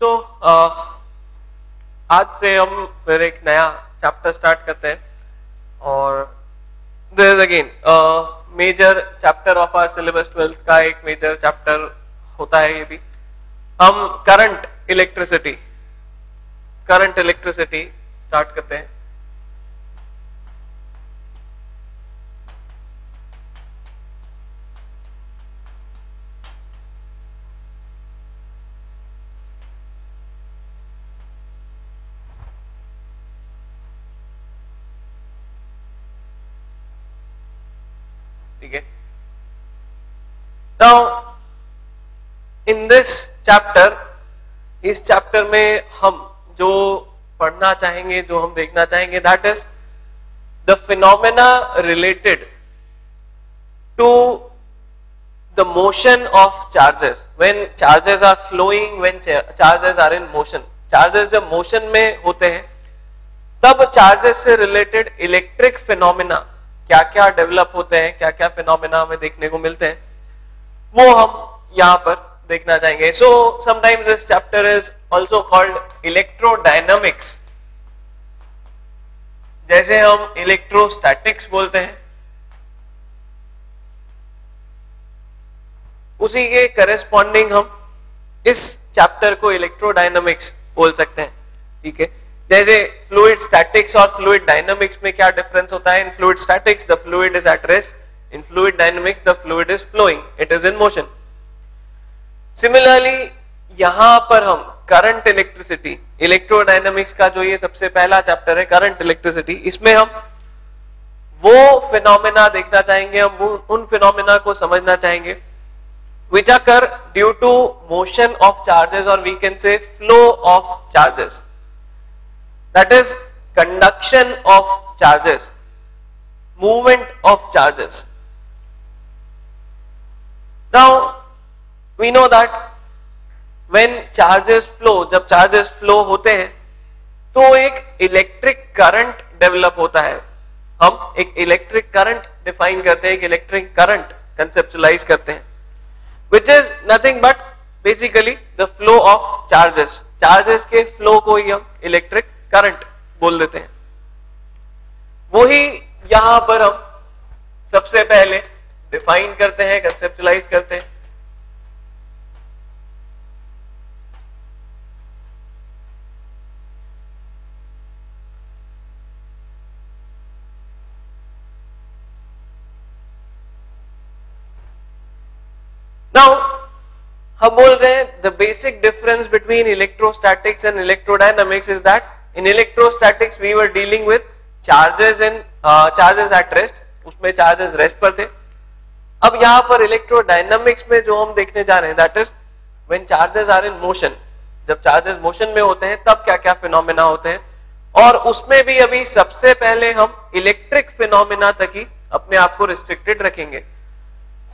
तो आज से हम फिर एक नया चैप्टर स्टार्ट करते हैं। और there is again major chapter of our syllabus twelfth का एक मेजर चैप्टर होता है ये भी। हम current electricity current electricity start करते हैं। नाउ इन दिस चैप्टर इस चैप्टर में हम जो पढ़ना चाहेंगे, जो हम देखना चाहेंगे that is the phenomena related to the motion of charges when charges are flowing when charges are in motion charges जब मोशन में होते हैं, तब चार्जेस से रिलेटेड इलेक्ट्रिक फिनोमेना क्या क्या डेवलप होते हैं क्या क्या फिनोमेना हमें देखने को मिलते हैं। वो हम यहाँ पर देखना चाहेंगे। So sometimes this chapter is also called electrodynamics जैसे हम इलेक्ट्रोस्टैटिक्स बोलते हैं, उसी के करेस्पॉन्डिंग हम इस चैप्टर को इलेक्ट्रोडायनामिक्स बोल सकते हैं। ठीक है? जैसे फ्लूइड स्टैटिक्स और फ्लूइड डायनामिक्स में क्या डिफरेंस होता है? In fluid statics the fluid is at rest in fluid dynamics the fluid is flowing it is in motion similarly यहाँ पर हम करंट इलेक्ट्रिसिटी इलेक्ट्रोडायनामिक्स का जो ये सबसे पहला चैप्टर है करंट इलेक्ट्रिसिटी इसमें हम वो फिनोमेना देखना चाहेंगे, हम उन फिनोमेना को समझना चाहेंगे, which occur due to motion of charges or we can say flow of charges. That is, conduction of charges, movement of charges. Now, we know that when charges flow, जब charges flow होते हैं तो एक electric current develop होता है। हम एक electric current define करते हैं, एक इलेक्ट्रिक करंट कंसेप्चुलाइज करते हैं। Which is nothing but basically the flow of charges charges के flow को ही हम इलेक्ट्रिक करंट बोल देते हैं। वही यहाँ पर हम सबसे पहले डिफाइन करते हैं कंसेप्चुलाइज करते हैं। हम बोल रहे हैं the basic difference between electrostatics and electrodynamics is that in electrostatics we were dealing with charges in charges at rest उसमें चार्जेस रेस्ट पर थे। अब यहाँ पर इलेक्ट्रोडायनामिक्स में जो हम देखने जा रहे हैं that is when charges are in motion जब चार्जेस मोशन में होते हैं, तब क्या क्या फिनोमिना होते हैं। और उसमें भी अभी सबसे पहले हम इलेक्ट्रिक फिनोमिना तक ही अपने आप को रिस्ट्रिक्टेड रखेंगे।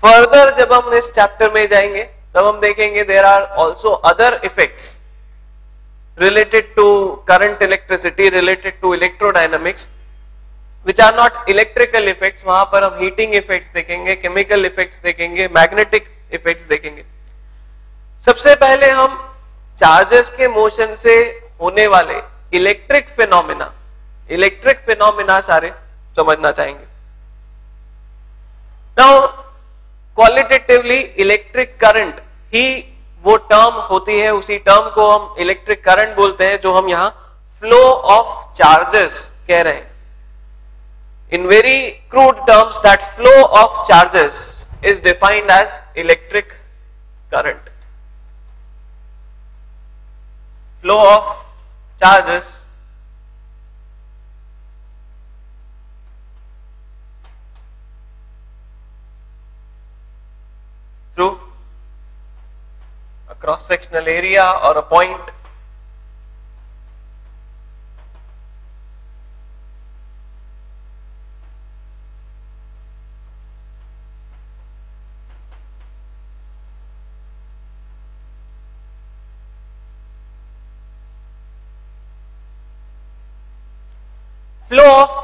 फर्दर जब हम इस चैप्टर में जाएँगे, तब हम देखेंगे there are also other effects related to current electricity, related to electrodynamics which are not electrical effects, वहाँ पर हम हीटिंग effects देखेंगे केमिकल effects देखेंगे मैग्नेटिक effects देखेंगे। सबसे पहले हम चार्जेस के मोशन से होने वाले इलेक्ट्रिक फिनोमिना इलेक्ट्रिक फिनोमिना सारे समझना चाहेंगे। नाउ क्वालिटेटिवली इलेक्ट्रिक करंट ही वो टर्म होती है, उसी टर्म को हम इलेक्ट्रिक करंट बोलते हैं, जो हम यहाँ फ्लो ऑफ़ चार्जेस कह रहे हैं। In very crude terms, that flow of charges is defined as electric current. Flow of charges through a cross-sectional area or a point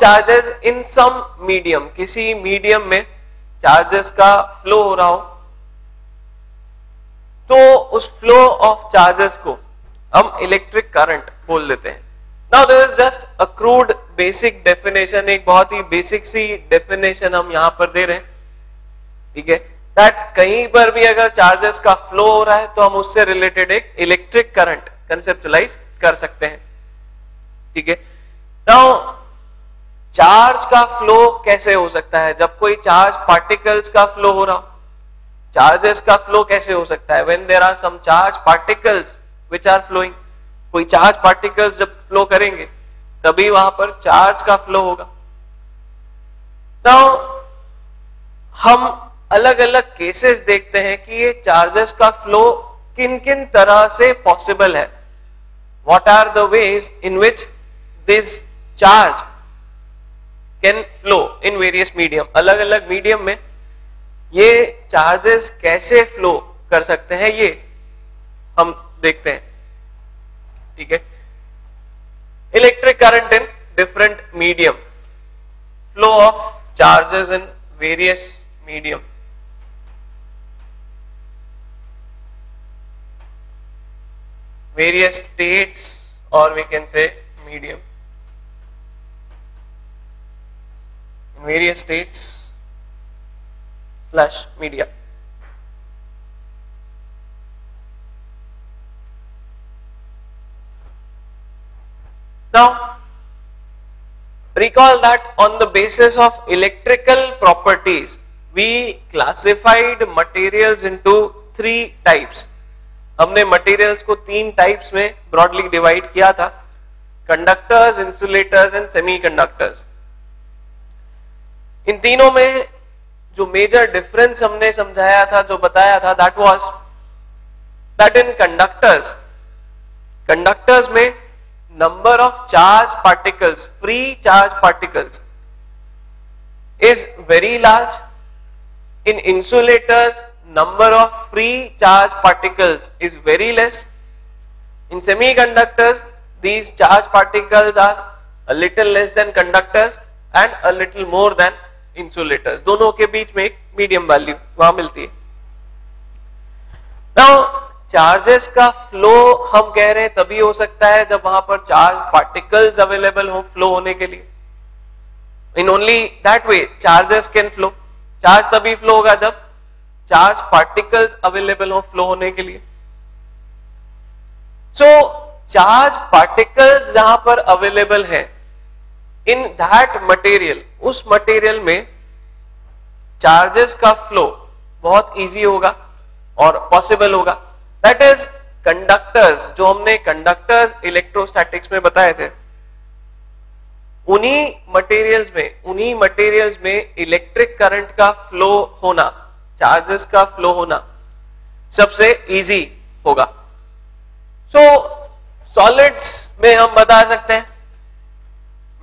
charges in some medium किसी medium में charges का flow हो रहा हो तो उस फ्लो ऑफ़ चार्जेस को हम इलेक्ट्रिक करंट बोल देते हैं। Now this is just a crude basic definition एक बहुत ही बेसिक सी डेफिनेशन हम यहाँ पर दे रहे हैं। ठीक है? दैट कहीं पर भी अगर चार्जेस का फ्लो हो रहा है तो हम उससे रिलेटेड एक इलेक्ट्रिक करंट कंसेप्चुलाइज कर सकते हैं। ठीक है? नाउ चार्ज का फ्लो कैसे हो सकता है? जब कोई चार्ज पार्टिकल्स का फ्लो हो रहा चार्जेस का फ्लो कैसे हो सकता है? When there are some charge particles which are flowing कोई चार्ज पार्टिकल्स जब फ्लो करेंगे, तभी वहाँ पर चार्ज का फ्लो होगा। नाउ हम अलग अलग केसेस देखते हैं कि ये चार्जेस का फ्लो किन किन तरह से पॉसिबल है। What are the ways in which this charge can flow in various medium अलग अलग मीडियम में ये चार्जेस कैसे फ्लो कर सकते हैं, ये हम देखते हैं। ठीक है? Electric current in different medium flow of charges in various medium various states, or we can say medium. In various states slash media Now, recall that on the basis of electrical properties, we classified materials into three types. हमने materials को तीन types में broadly divide किया था conductors, insulators and semiconductors. इन तीनों में जो major difference हमने समझाया था, जो बताया था that was that in conductors conductors में number of charge particles free charge particles is very large in insulators number of free charge particles is very less in semi conductors these charge particles are a little less than conductors and a little more than insulators. दोनों के बीच में एक medium value वहाँ मिलती है। Now, charges का flow हम कह रहे हैं तभी हो सकता है जब वहाँ पर चार्ज पार्टिकल्स अवेलेबल हो फ्लो होने के लिए। In only that way charges can flow charge तभी फ्लो होगा जब चार्ज पार्टिकल्स अवेलेबल हो फ्लो होने के लिए। सो चार्ज पार्टिकल्स जहाँ पर अवेलेबल है इन दैट मटेरियल उस मटेरियल में चार्जेस का फ्लो बहुत इजी होगा और पॉसिबल होगा। दैट इज़ कंडक्टर्स जो हमने कंडक्टर्स इलेक्ट्रोस्टैटिक्स में बताए थे उन्हीं मटेरियल्स में उन्हीं मटेरियल्स में इलेक्ट्रिक करंट का फ्लो होना चार्जेस का फ्लो होना सबसे इजी होगा। सो so, सॉलिड्स में हम बता सकते हैं।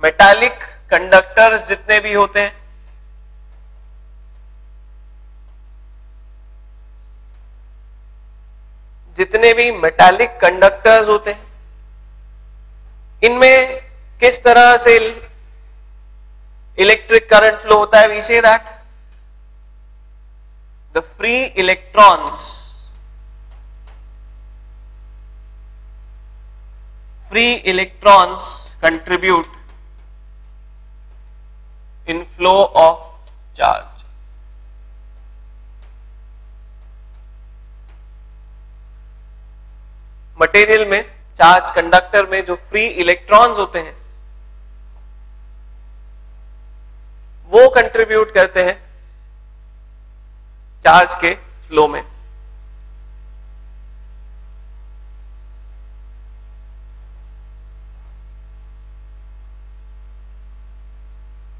मेटालिक कंडक्टर्स जितने भी होते हैं, जितने भी मेटालिक कंडक्टर्स होते हैं, इनमें किस तरह से इलेक्ट्रिक करंट फ्लो होता है we say that the free electrons free electrons contribute flow of charge material में चार्ज कंडक्टर में जो फ्री इलेक्ट्रॉन्स होते हैं, वो कंट्रीब्यूट करते हैं चार्ज के फ्लो में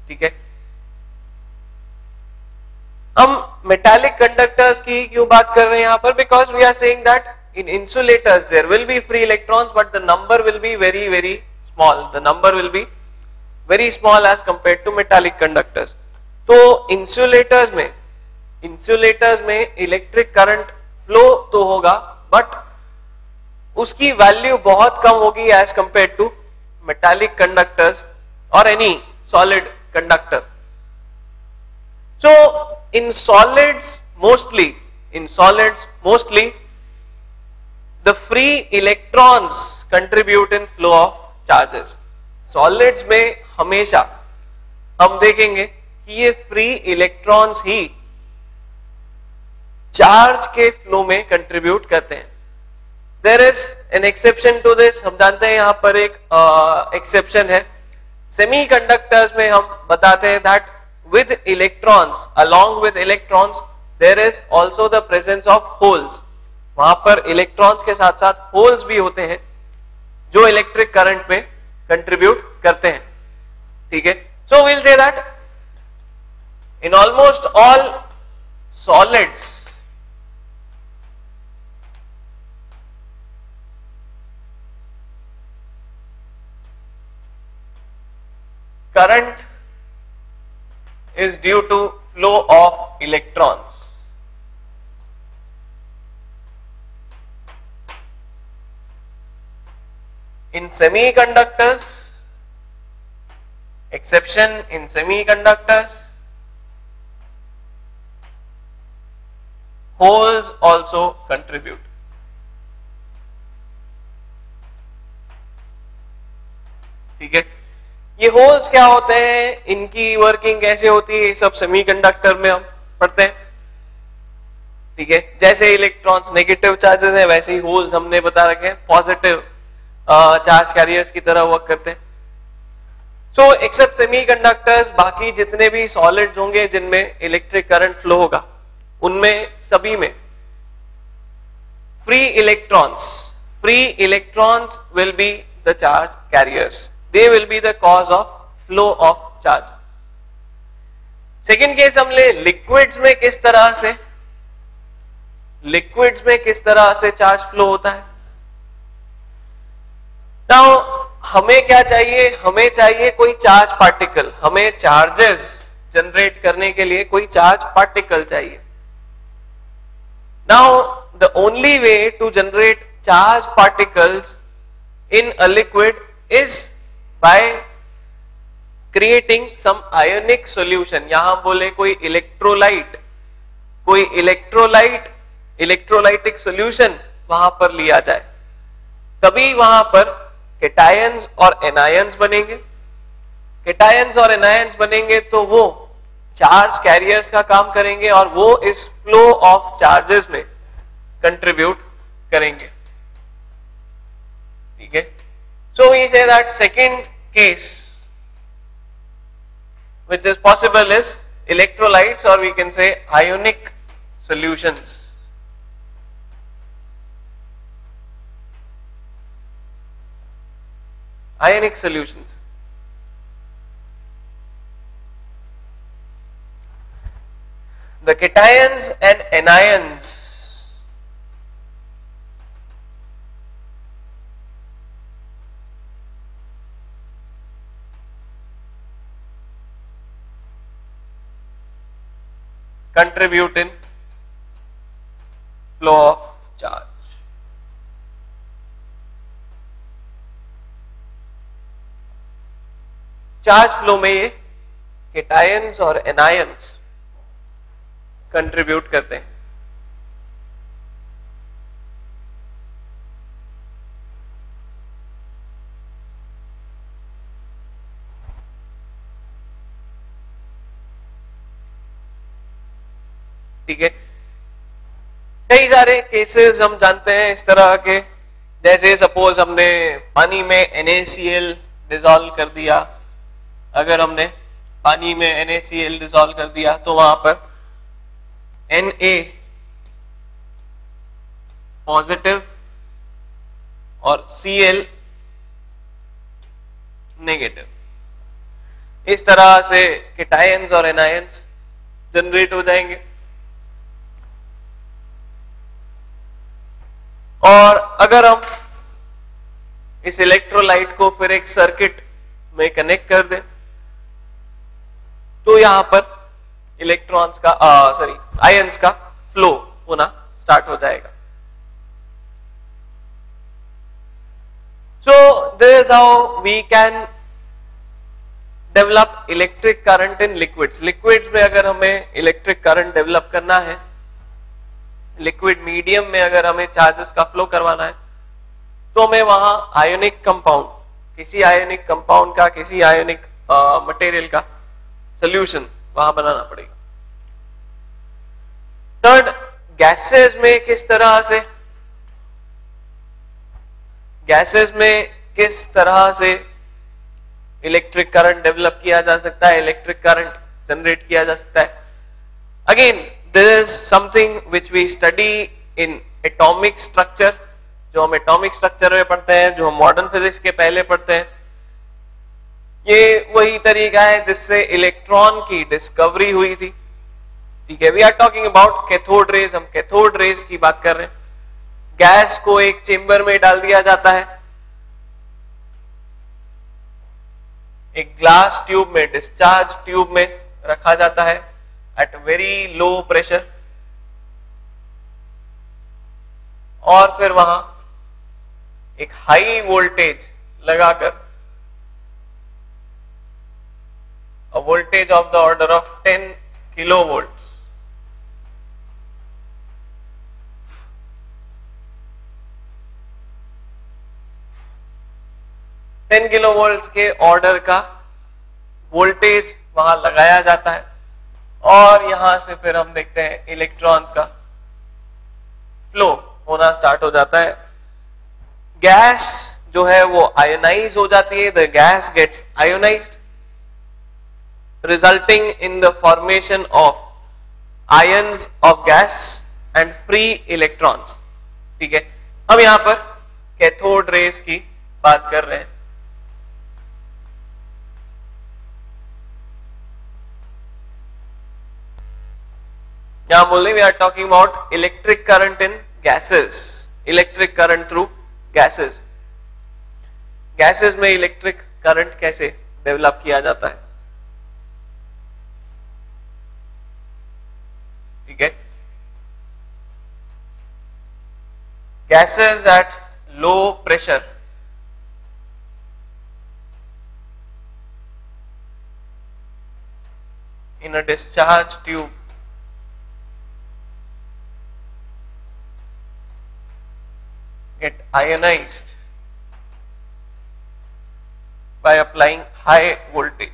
ठीक है मेटालिक कंडक्टर्स की क्यों बात कर रहे हैं यहाँ पर? Because we are saying that in insulators there will be free electrons but the number will be very very small the number will be very small as compare to metallic conductors तो insulators में insulators में electric current flow तो होगा but उसकी value बहुत कम होगी as compare to metallic conductors और any solid conductor so in solids mostly in solids mostly the free electrons contribute in flow of charges solids में हमेशा हम देखेंगे कि ये फ्री इलेक्ट्रॉन्स ही चार्ज के फ्लो में कंट्रीब्यूट करते हैं। There is an exception to this हम जानते हैं यहाँ पर एक एक्सेप्शन uh, है। सेमीकंडक्टर्स में हम बताते हैं that with electrons along with electrons there is also the presence of holes वहाँ पर इलेक्ट्रॉन्स के साथ साथ होल्स भी होते हैं, जो इलेक्ट्रिक करंट में कंट्रीब्यूट करते हैं। ठीक है? So will say that in almost all solids current is due to flow of electrons in semiconductors exception in semiconductors holes also contribute ठीक है ये होल्स क्या होते हैं? इनकी वर्किंग कैसे होती है? सब सेमीकंडक्टर में हम पढ़ते हैं। ठीक है? जैसे इलेक्ट्रॉन्स नेगेटिव चार्जेस है, वैसे ही होल्स हमने बता रखे हैं। पॉजिटिव चार्ज कैरियर्स की तरह वर्क करते हैं। सो एक्सेप्ट सेमीकंडक्टर्स बाकी जितने भी सॉलिड्स होंगे, जिनमें इलेक्ट्रिक करंट फ्लो होगा, उनमें, सभी में free electrons free electrons will be the charge carriers they will be the cause of flow of charge second case ले लिक्विड्स में किस तरह से लिक्विड्स में किस तरह से चार्ज फ्लो होता है? नाउ हमें क्या चाहिए? हमें चाहिए कोई चार्ज पार्टिकल हमें चार्जेस जनरेट करने के लिए कोई चार्ज पार्टिकल चाहिए. Now the only way to generate charge particles in a liquid is by creating some ionic solution यहाँ बोले कोई इलेक्ट्रोलाइट कोई इलेक्ट्रोलाइट इलेक्ट्रोलाइटिक सोल्यूशन वहाँ पर लिया जाए। तभी वहाँ पर केटायंस और एनायंस बनेंगे। केटायंस और एनायंस बनेंगे तो वो चार्ज कैरियर्स का काम करेंगे और वो इस फ्लो ऑफ़ चार्जेस में कंट्रीब्यूट करेंगे। ठीक है? So we say that second case which is possible is electrolytes or we can say ionic solutions ionic solutions. The cations and anions contribute in flow of charge. Charge flow में ये cations और anions contribute करते हैं ठीक है? कई सारे cases हम जानते हैं इस तरह के। जैसे सपोज़ हमने पानी में NaCl डिजोल्व कर दिया। अगर हमने पानी में NaCl डिजोल्व कर दिया तो वहाँ पर Na पॉजिटिव और Cl नेगेटिव इस तरह से केटायंस और एनायंस जनरेट हो जाएँगे। और अगर हम इस इलेक्ट्रोलाइट को फिर एक सर्किट में कनेक्ट कर दें तो यहाँ पर इलेक्ट्रॉन्स का सॉरी आयंस का फ्लो होना स्टार्ट हो जाएगा। So this how we can develop electric current in liquids liquids में अगर हमें इलेक्ट्रिक करंट डेवलप करना है लिक्विड मीडियम में अगर हमें चार्जेस का फ्लो करवाना है तो हमें वहाँ आयोनिक कंपाउंड किसी आयोनिक कंपाउंड का, किसी आयोनिक मटेरियल का सोल्यूशन वहाँ बनाना पड़ेगा। थर्ड गैसेस में किस तरह से गैसेस में किस तरह से इलेक्ट्रिक करंट डेवलप किया जा सकता है इलेक्ट्रिक करंट जनरेट किया जा सकता है। Again this is something which we study in atomic structure जो हम एटॉमिक स्ट्रक्चर में पढ़ते हैं, जो हम मॉडर्न फिजिक्स के पहले पढ़ते हैं। ये वही तरीका है जिससे इलेक्ट्रॉन की डिस्कवरी हुई थी। ठीक है we are talking about cathode rays हम कैथोड रेज की बात कर रहे हैं। गैस को एक चेंबर में डाल दिया जाता है। एक ग्लास ट्यूब में डिस्चार्ज ट्यूब में रखा जाता है। एट वेरी लो प्रेशर और फिर वहाँ एक हाई वोल्टेज लगाकर, a voltage of the order of 10 kilovolts. Ten kilo volt के ऑर्डर का वोल्टेज वहाँ लगाया जाता है। और यहाँ से फिर हम देखते हैं इलेक्ट्रॉन्स का फ्लो होना स्टार्ट हो जाता है। गैस जो है वो आयोनाइज हो जाती है the gas gets ionized resulting in the formation of ions of gas and free electrons, ठीक है? हम यहाँ पर कैथोड रेस की बात कर रहे हैं। क्या बोल रहे we are talking about electric current in gases electric current through gases gases में इलेक्ट्रिक करंट कैसे डेवलप किया जाता है? ठीक है? Gases at low pressure in a discharge tube. Get ionized by applying high voltage.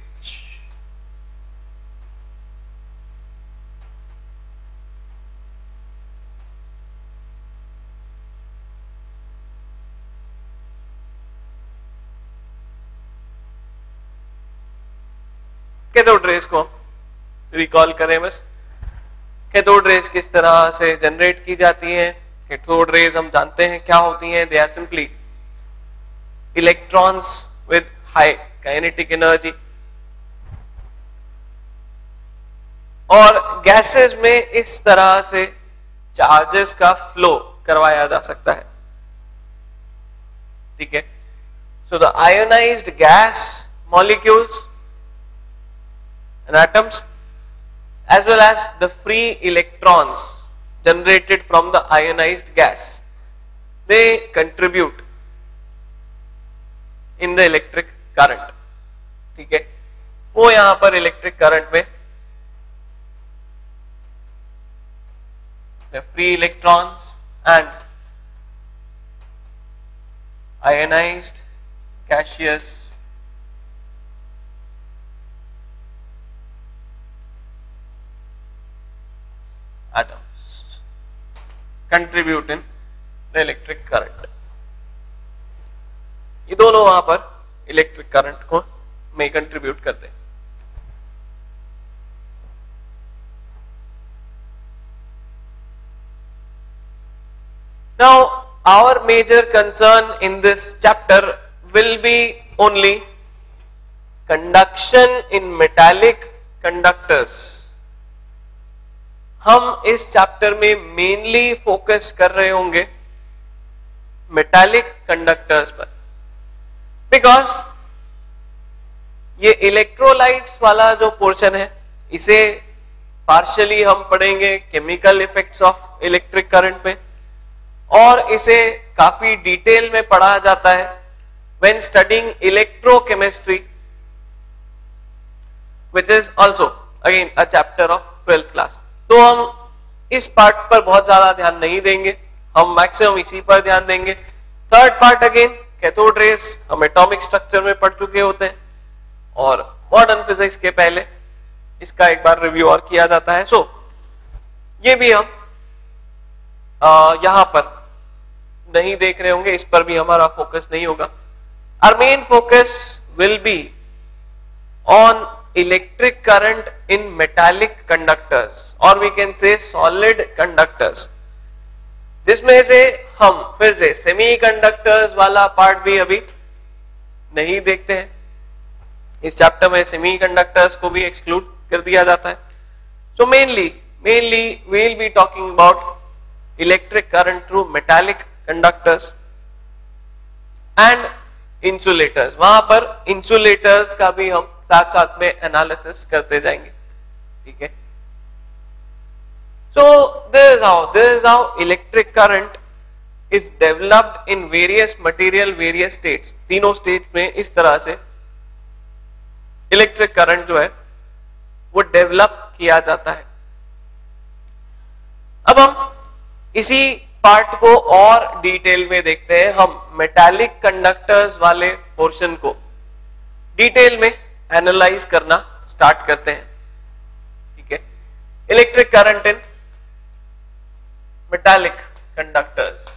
Cathode rays को recall करें बस कैथोड रेस किस तरह से जनरेट की जाती है कैथोड रेज हम जानते हैं क्या होती हैं? They are simply electrons with high kinetic energy और गैसेस में इस तरह से चार्जेस का फ्लो करवाया जा सकता है। ठीक है? So the ionized gas molecules and atoms, as well as the free electrons generated from the ionized gas they contribute in the electric current ठीक है वो यहां पर इलेक्ट्रिक करंट में the free electrons and ionized gaseous atoms contribute in the electric current ये दोनों वहाँ पर इलेक्ट्रिक करंट को में कंट्रीब्यूट करते now our major concern in this chapter will be only conduction in metallic conductors हम इस चैप्टर में मेनली फोकस कर रहे होंगे मेटालिक कंडक्टर्स पर। बिकॉज़ ये इलेक्ट्रोलाइट्स वाला जो पोर्शन है, इसे पार्शियली हम पढ़ेंगे chemical effects of electric current में और इसे काफ़ी डिटेल में पढ़ा जाता है when studying electrochemistry which is also again a chapter of twelfth class तो हम इस पार्ट पर बहुत ज़्यादा ध्यान नहीं देंगे। हम मैक्सिमम इसी पर ध्यान देंगे। Third part again cathode rays हम एटॉमिक स्ट्रक्चर में पढ़ चुके होते हैं। और मॉडर्न फिजिक्स के पहले इसका एक बार रिव्यू और किया जाता है। सो ये भी हम आ, यहाँ पर नहीं देख रहे होंगे। इस पर भी हमारा फोकस नहीं होगा। Our main focus will be on electric current in metallic conductors और we can say solid conductors जिसमें से हम, फिर से सेमीकंडक्टर्स वाला पार्ट भी अभी नहीं देखते हैं। इस चैप्टर में सेमीकंडक्टर्स को भी एक्सक्लूड कर दिया जाता है। So mainly mainly we'll be talking about electric current through metallic conductors and insulators वहाँ पर इंसुलेटर्स का भी हम साथ साथ में एनालिसिस करते जाएँगे। ठीक है? So this how this how electric current is developed in various material various states तीनों स्टेट में इस तरह से इलेक्ट्रिक करंट जो है, वो डेवलप किया जाता है। अब हम इसी पार्ट को और डिटेल में देखते हैं। हम मेटालिक कंडक्टर्स वाले पोर्शन को। डिटेल में एनालाइज करना स्टार्ट करते हैं। ठीक है? Electric current in metallic conductors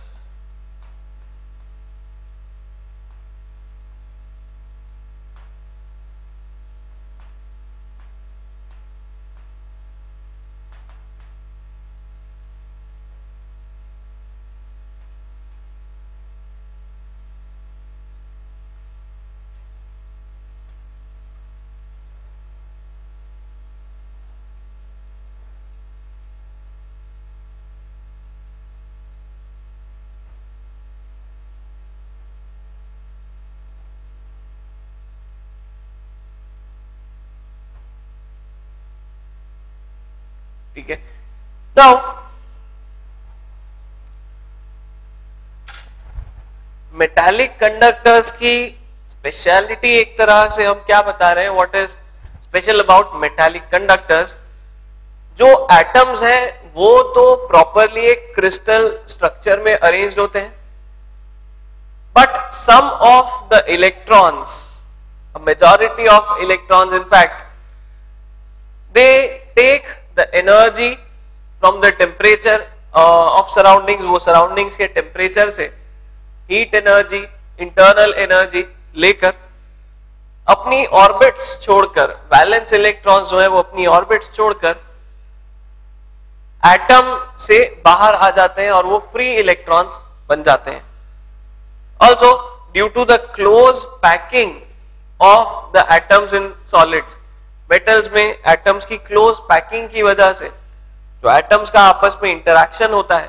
ठीक है नाउ मेटालिक कंडक्टर्स की स्पेशलिटी एक तरह से हम क्या बता रहे हैं? What is special about metallic conductors जो एटम्स हैं, वो तो प्रॉपरली एक क्रिस्टल स्ट्रक्चर में अरेंज होते हैं। But some of the electrons majority of electrons in fact they take the energy from the temperature of surroundings वो सराउंडिंग्स के टेम्परेचर से हीट एनर्जी इंटरनल एनर्जी लेकर अपनी ऑर्बिट्स छोड़कर बैलेंस इलेक्ट्रॉन्स जो है वो अपनी ऑर्बिट्स छोड़कर एटम से बाहर आ जाते हैं और वो फ्री इलेक्ट्रॉन्स बन जाते हैं। Also due to the close packing of the atoms in solids metals में एटम्स की क्लोज पैकिंग की वजह से जो एटम्स का आपस में इंटरेक्शन होता है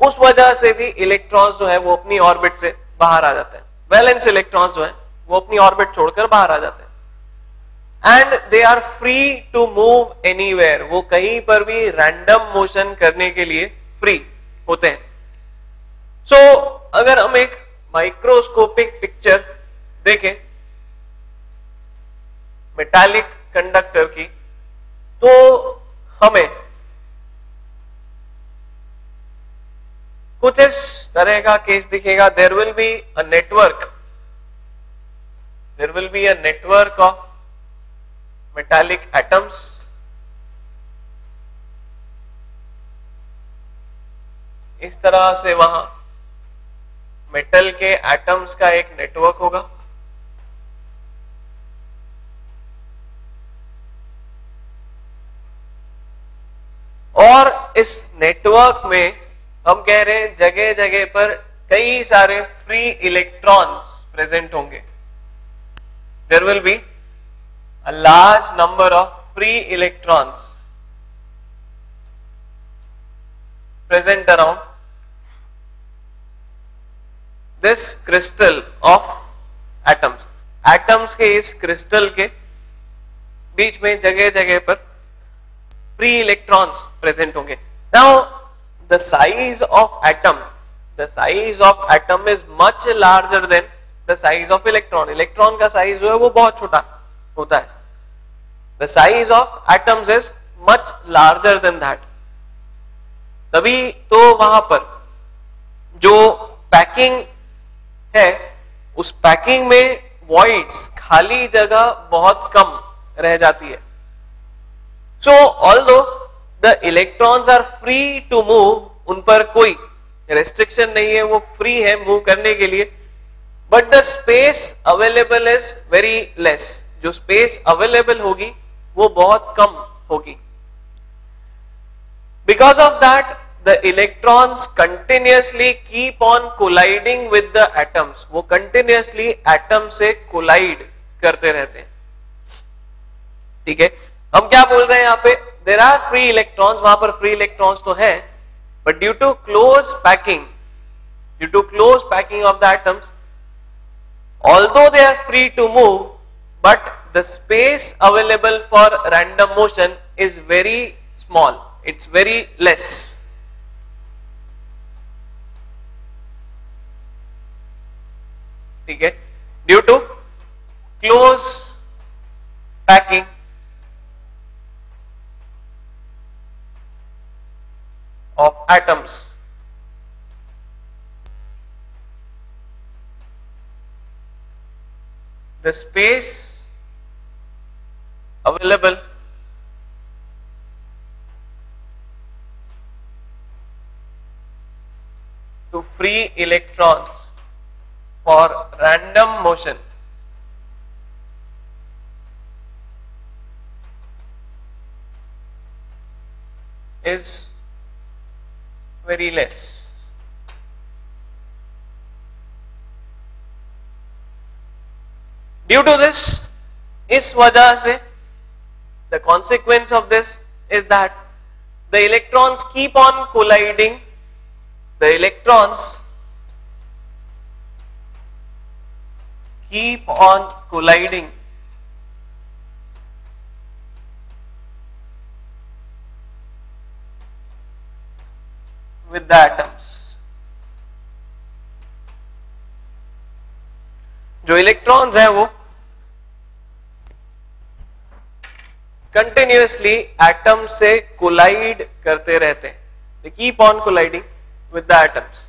उस वजह से भी इलेक्ट्रॉन्स जो है वो अपनी ऑर्बिट से बाहर आ जाते हैं। वैलेंस इलेक्ट्रॉन्स जो है वो अपनी ऑर्बिट छोड़कर बाहर आ जाते हैं। And they are free to move anywhere वो कहीं पर भी रैंडम मोशन करने के लिए फ्री होते हैं। सो so, अगर हम एक माइक्रोस्कोपिक पिक्चर देखें मेटालिक कंडक्टर की तो हमें कुछ इस तरह का केस दिखेगा। There will be a network there will be a network of metallic atoms इस तरह से वहाँ मेटल के एटम्स का एक नेटवर्क होगा। और इस नेटवर्क में हम कह रहे हैं, जगह जगह पर कई सारे फ्री इलेक्ट्रॉन्स प्रेजेंट होंगे। There will be a large number of free electrons present around this crystal of atoms atoms के इस क्रिस्टल के बीच में जगह जगह पर free इलेक्ट्रॉन्स प्रेजेंट होंगे। Now the size of atom the size of atom is much larger than the size of electron electron का size जो है वो बहुत छोटा होता है the size of atoms is much larger than that तभी तो वहाँ पर जो पैकिंग है उस पैकिंग में वॉइड्स खाली जगह बहुत कम रह जाती है so although the electrons are free to move उन पर कोई रेस्ट्रिक्शन नहीं है, वो फ्री है मूव करने के लिए. But the space available is very less जो स्पेस अवेलेबल होगी, वो बहुत कम होगी. Because of that the electrons continuously keep on colliding with the atoms. वो continuously atom से collide करते रहते हैं. ठीक है? हम क्या बोल रहे हैं यहाँ पे? देर आर फ्री इलेक्ट्रॉन्स वहाँ पर फ्री इलेक्ट्रॉन्स तो है but due to close packing due to close packing of the atoms although they are free to move but the space available for random motion is very small it's very less ठीक है? Due to close packing of atoms. The space available to free electrons for random motion. Is very less. Due to this, इस वजह से the consequence of this is that the electrons keep on colliding, the electrons keep on colliding with the atoms. जो electrons हैं वो continuously atom से collide करते रहते हैं keep on colliding with the atoms